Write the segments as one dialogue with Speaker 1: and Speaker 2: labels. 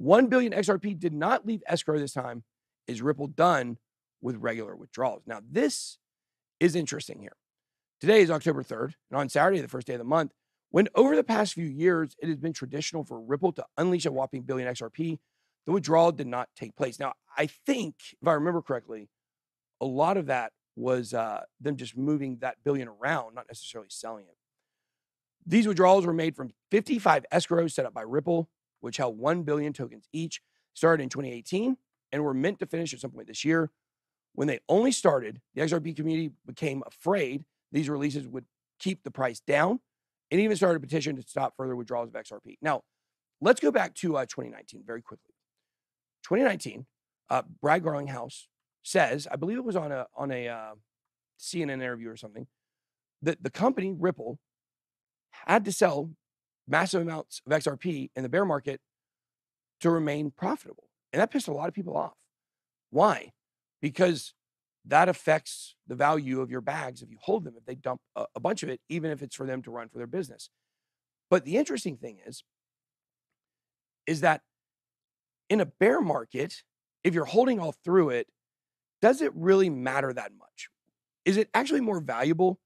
Speaker 1: 1 billion XRP did not leave escrow this time. Is Ripple done with regular withdrawals? Now, this is interesting here. Today is October 3rd, and on Saturday, the first day of the month, when over the past few years it has been traditional for Ripple to unleash a whopping billion XRP, the withdrawal did not take place. Now, I think, if I remember correctly, a lot of that was uh, them just moving that billion around, not necessarily selling it. These withdrawals were made from 55 escrows set up by Ripple, which held 1 billion tokens each, started in 2018, and were meant to finish at some point this year. When they only started, the XRP community became afraid these releases would keep the price down and even started a petition to stop further withdrawals of XRP. Now, let's go back to uh, 2019 very quickly. 2019, uh, Brad Garlinghouse says, I believe it was on a on a uh, CNN interview or something, that the company Ripple had to sell massive amounts of XRP in the bear market to remain profitable, and that pissed a lot of people off. Why? Because that affects the value of your bags if you hold them if they dump a, a bunch of it, even if it's for them to run for their business. But the interesting thing is, is that in a bear market, if you're holding all through it, does it really matter that much? Is it actually more valuable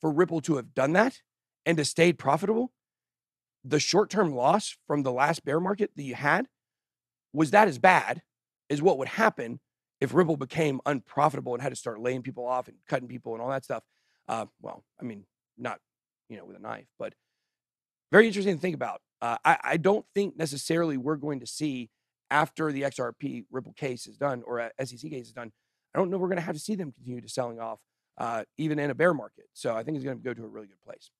Speaker 1: for Ripple to have done that and to stay profitable? The short term loss from the last bear market that you had, was that as bad as what would happen if Ripple became unprofitable and had to start laying people off and cutting people and all that stuff? Uh, well, I mean, not you know with a knife, but very interesting to think about. Uh, I, I don't think necessarily we're going to see after the XRP Ripple case is done or SEC case is done I don't know we're going to have to see them continue to selling off, uh, even in a bear market. So I think it's going to go to a really good place.